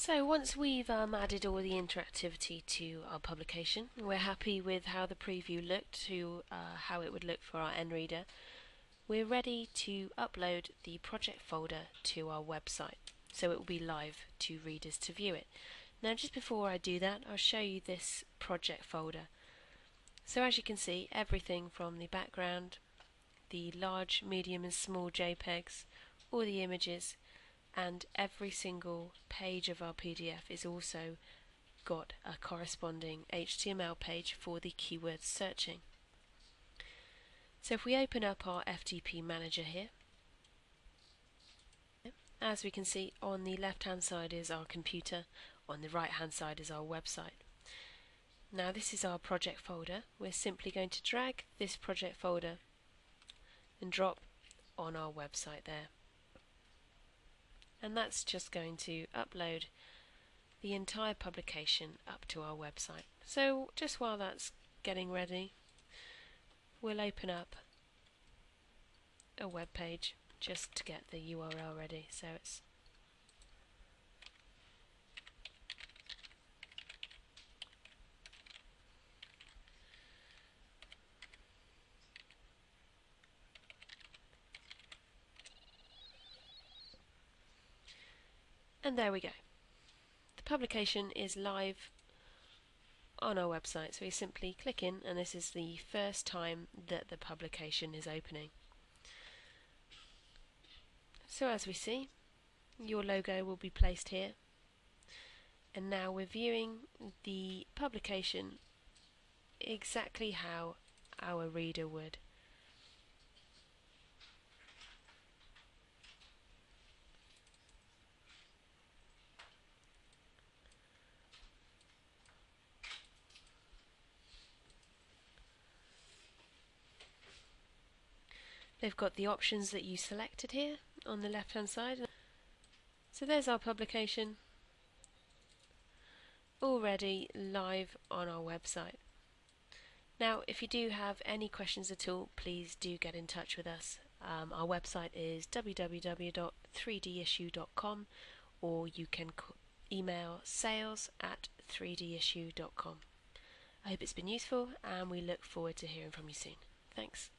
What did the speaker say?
So once we've um, added all the interactivity to our publication, we're happy with how the preview looked to uh, how it would look for our end reader. We're ready to upload the project folder to our website so it will be live to readers to view it. Now just before I do that I'll show you this project folder. So as you can see everything from the background, the large, medium and small JPEGs, all the images and every single page of our PDF is also got a corresponding HTML page for the keyword searching. So if we open up our FTP manager here, as we can see on the left hand side is our computer, on the right hand side is our website. Now this is our project folder. We're simply going to drag this project folder and drop on our website there and that's just going to upload the entire publication up to our website. So just while that's getting ready, we'll open up a web page just to get the URL ready. So it's And there we go. The publication is live on our website. So we simply click in and this is the first time that the publication is opening. So as we see, your logo will be placed here. And now we're viewing the publication exactly how our reader would. They've got the options that you selected here on the left hand side. So there's our publication already live on our website. Now if you do have any questions at all please do get in touch with us. Um, our website is www.3dissue.com or you can email sales at 3dissue.com. I hope it's been useful and we look forward to hearing from you soon. Thanks.